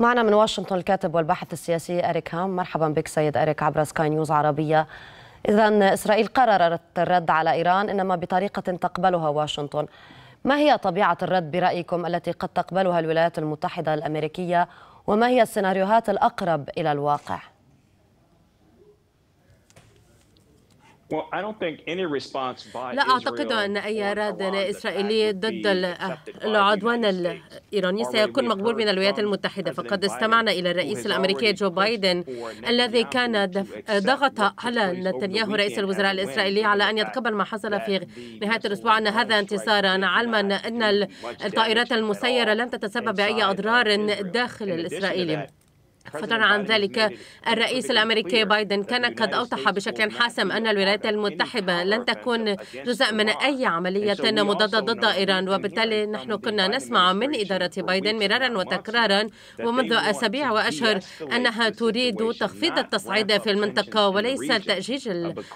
معنا من واشنطن الكاتب والباحث السياسي أريك هام. مرحبا بك سيد أريك عبر سكاي نيوز عربية. إذا إسرائيل قررت الرد على إيران إنما بطريقة تقبلها واشنطن. ما هي طبيعة الرد برأيكم التي قد تقبلها الولايات المتحدة الأمريكية؟ وما هي السيناريوهات الأقرب إلى الواقع؟ لا أعتقد أن أي رد إسرائيلي ضد العدوان الإيراني سيكون مقبول من الولايات المتحدة. فقد استمعنا إلى الرئيس الأمريكي جو بايدن الذي كان ضغط على نتنياهو رئيس الوزراء الإسرائيلي على أن يتقبل ما حصل في نهاية الأسبوع أن هذا انتصارا علما أن الطائرات المسيرة لن تتسبب بأي أضرار داخل الإسرائيلي فضلا عن ذلك الرئيس الأمريكي بايدن كان قد أوضح بشكل حاسم أن الولايات المتحدة لن تكون جزء من أي عملية مضاده ضد ايران وبالتالي نحن كنا نسمع من إدارة بايدن مرارا وتكرارا ومنذ أسابيع وأشهر أنها تريد تخفيض التصعيد في المنطقة وليس تاجيج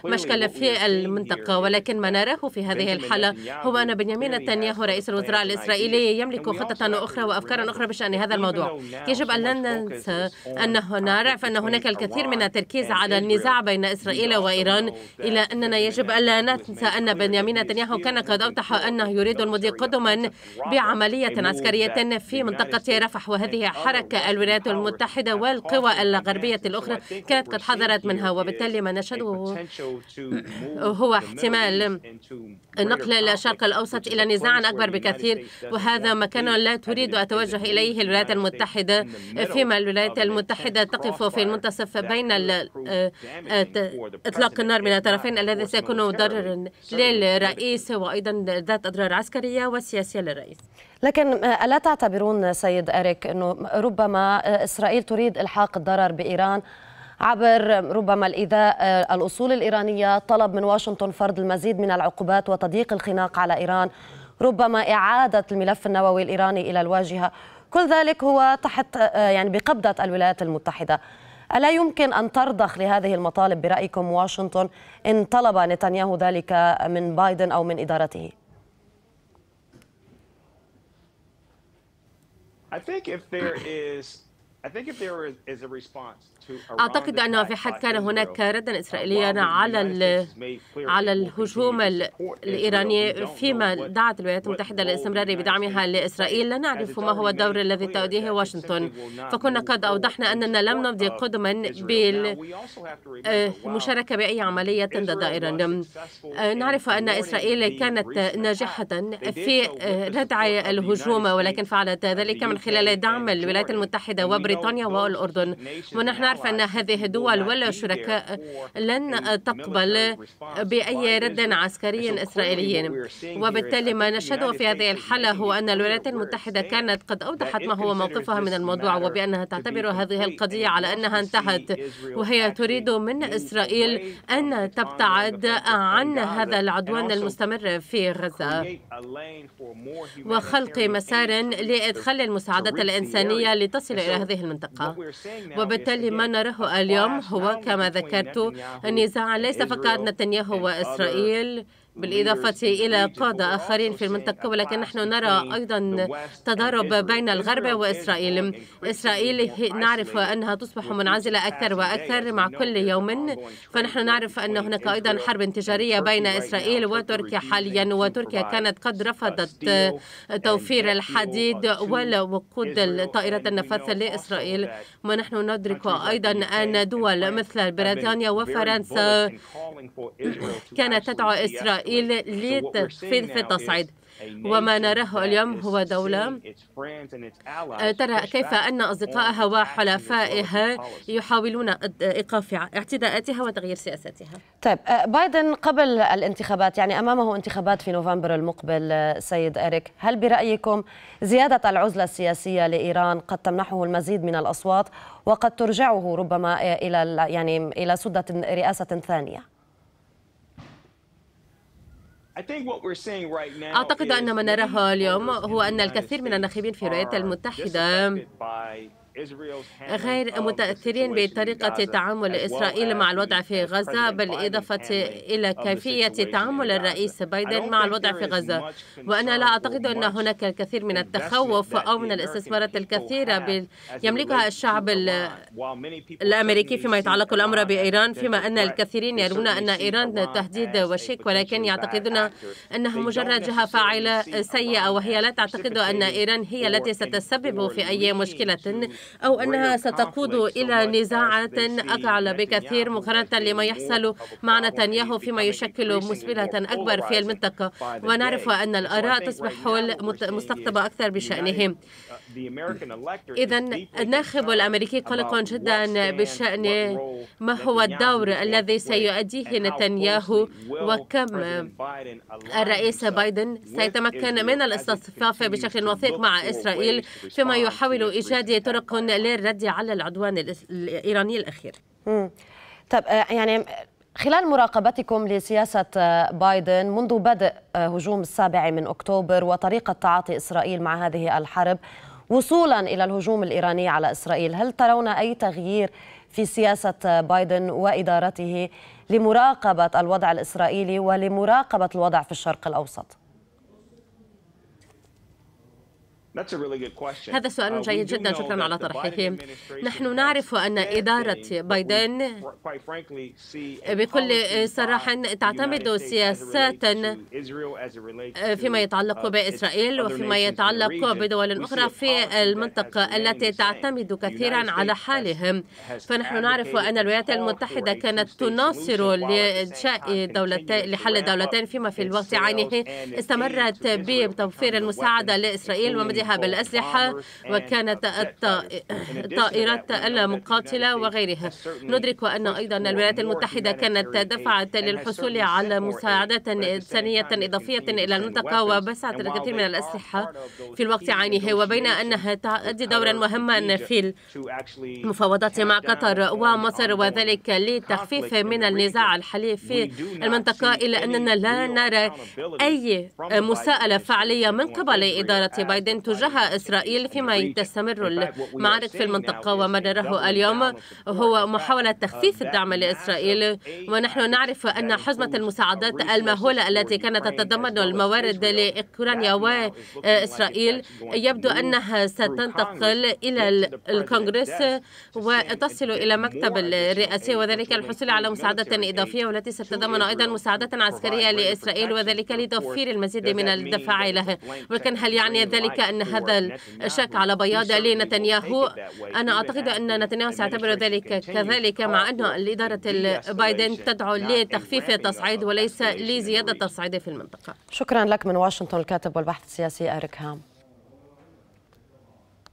المشكلة في المنطقة. ولكن ما نراه في هذه الحالة هو أن بنيامين نتنياهو رئيس الوزراء الإسرائيلي يملك خطه أخرى وافكارا أخرى بشان هذا الموضوع يجب ان لا ننسى أنه نعرف أن هناك الكثير من التركيز على النزاع بين إسرائيل وإيران. إلى أننا يجب ألا ننسى أن بنيامين نتنياهو كان قد أوضح أنه يريد المضي قدما بعملية عسكرية في منطقة رفح وهذه حركة الولايات المتحدة والقوى الغربية الأخرى كانت قد حذرت منها وبالتالي ما نشهده هو احتمال نقل الشرق الأوسط إلى نزاع أكبر بكثير وهذا مكان لا تريد التوجه إليه الولايات المتحدة فيما الولايات المتحدة تقف في المنتصف بين إطلاق النار من الطرفين الذي سيكون ضررا للرئيس وأيضا ذات أضرار عسكرية وسياسية للرئيس. لكن ألا تعتبرون سيد أريك أنه ربما إسرائيل تريد إلحاق الضرر بإيران عبر ربما الإيذاء الأصول الإيرانية طلب من واشنطن فرض المزيد من العقوبات وتضييق الخناق على إيران ربما إعادة الملف النووي الإيراني إلى الواجهة. كل ذلك هو تحت يعني بقبضة الولايات المتحدة ألا يمكن أن ترضخ لهذه المطالب برأيكم واشنطن إن طلب نتنياهو ذلك من بايدن أو من إدارته؟ I think if there is أعتقد أنه في حال كان هناك ردا إسرائيليا على على الهجوم الإيراني فيما دعت الولايات المتحدة للاستمرار بدعمها لإسرائيل. لا نعرف ما هو الدور الذي تؤديه واشنطن. فكنا قد أوضحنا أننا لم نمضي قدما بالمشاركة بأي عملية ضد إيران نعرف أن إسرائيل كانت ناجحة في ردع الهجوم ولكن فعلت ذلك من خلال دعم الولايات المتحدة وبريطانيا والأردن. ونحن نعرف أن هذه الدول والشركاء لن تقبل بأي رد عسكري إسرائيلي. وبالتالي ما نشهده في هذه الحالة هو أن الولايات المتحدة كانت قد أوضحت ما هو موقفها من الموضوع وبأنها تعتبر هذه القضية على أنها انتهت. وهي تريد من إسرائيل أن تبتعد عن هذا العدوان المستمر في غزة. وخلق مسار لإدخال المساعدات الإنسانية لتصل إلى هذه المنطقة. وبالتالي ما نراه اليوم هو كما ذكرت النزاع ليس فقط نتنياهو وإسرائيل بالإضافة إلى قادة آخرين في المنطقة ولكن نحن نرى أيضا تضارب بين الغرب وإسرائيل. إسرائيل نعرف أنها تصبح منعزلة أكثر وأكثر مع كل يوم فنحن نعرف أن هناك أيضا حرب تجارية بين إسرائيل وتركيا حاليا وتركيا كانت قد رفضت توفير الحديد ووقود طائرة النفاث لإسرائيل. ونحن ندرك أيضا أن دول مثل بريطانيا وفرنسا كانت تدعو إسرائيل إسرائيل لتنفيذ التصعيد وما نراه اليوم هو دولة. ترى كيف أن أصدقائها وحلفائها يحاولون إيقاف اعتداءاتها وتغيير سياساتها. طيب بايدن قبل الانتخابات يعني أمامه انتخابات في نوفمبر المقبل سيد إريك هل برأيكم زيادة العزلة السياسية لإيران قد تمنحه المزيد من الأصوات وقد ترجعه ربما إلى يعني إلى سدة رئاسة ثانية؟ أعتقد أن ما نراه اليوم هو أن الكثير من الناخبين في الولايات المتحدة غير متأثرين بطريقة تعامل إسرائيل مع الوضع في غزة بالإضافة إلى كيفية تعامل الرئيس بايدن مع الوضع في غزة. وأنا لا أعتقد أن هناك الكثير من التخوف أو من الاستثمارات الكثيرة يملكها الشعب الأمريكي فيما يتعلق الأمر بإيران فيما أن الكثيرين يرون أن إيران تهديد وشيك ولكن يعتقدون أنها مجرد جهة فاعلة سيئة وهي لا تعتقد أن إيران هي التي ستسبب في أي مشكلة أو أنها ستقود إلى نزاعات أقل بكثير مقارنة لما يحصل مع نتنياهو فيما يشكل مسبلة أكبر في المنطقة. ونعرف أن الآراء تصبح مستقطبة أكثر بشأنهم. إذا الناخب الأمريكي قلق جدا بشأن ما هو الدور الذي سيؤديه نتنياهو وكم الرئيس بايدن سيتمكن من الاصطفاف بشكل وثيق مع إسرائيل فيما يحاول إيجاد طرق للرد على العدوان الإيراني الأخير. طب يعني خلال مراقبتكم لسياسة بايدن منذ بدء هجوم السابع من أكتوبر وطريقة تعاطي إسرائيل مع هذه الحرب وصولا إلى الهجوم الإيراني على إسرائيل هل ترون أي تغيير في سياسة بايدن وإدارته لمراقبة الوضع الإسرائيلي ولمراقبة الوضع في الشرق الأوسط؟ هذا سؤال uh, جيد جدا شكرا على طرحه نحن نعرف أن إدارة بايدن بكل صراحة تعتمد سياسات فيما يتعلق بإسرائيل وفيما يتعلق بدول أخرى في المنطقة التي تعتمد كثيرا على حالهم. فنحن نعرف أن الولايات المتحدة كانت تناصر لإنشاء دولتين لحل دولتين فيما في الوقت عينه استمرت بتوفير المساعدة لإسرائيل ومدينة عليها بالأسلحة وكانت الطائرات المقاتلة وغيرها. ندرك أن أيضا الولايات المتحدة كانت دفعت للحصول على مساعدات إنسانية إضافية إلى المنطقة وبسعت الكثير من الأسلحة في الوقت عينه وبين أنها تؤدي دورا مهما في المفاوضات مع قطر ومصر وذلك لتخفيف من النزاع الحالي في المنطقة إلا أننا لا نرى أي مساءلة فعلية من قبل إدارة بايدن تجاه إسرائيل فيما تستمر المعارك في المنطقة وما نراه اليوم هو محاولة تخفيف الدعم لإسرائيل. ونحن نعرف أن حزمة المساعدات المهولة التي كانت تتضمن الموارد لأوكرانيا وإسرائيل يبدو أنها ستنتقل إلى الكونغرس وتصل إلى مكتب الرئاسي وذلك الحصول على مساعدات إضافية والتي ستتضمن أيضا مساعدات عسكرية لإسرائيل وذلك لتوفير المزيد من الدفاع لها ولكن هل يعني ذلك أن هذا الشك على بياض لنتنياهو. أنا أعتقد أن نتنياهو سيعتبر ذلك كذلك مع أن الإدارة بايدن تدعو لتخفيف التصعيد وليس لزيادة التصعيد في المنطقة. شكرا لك من واشنطن الكاتب والبحث السياسي أريك هام.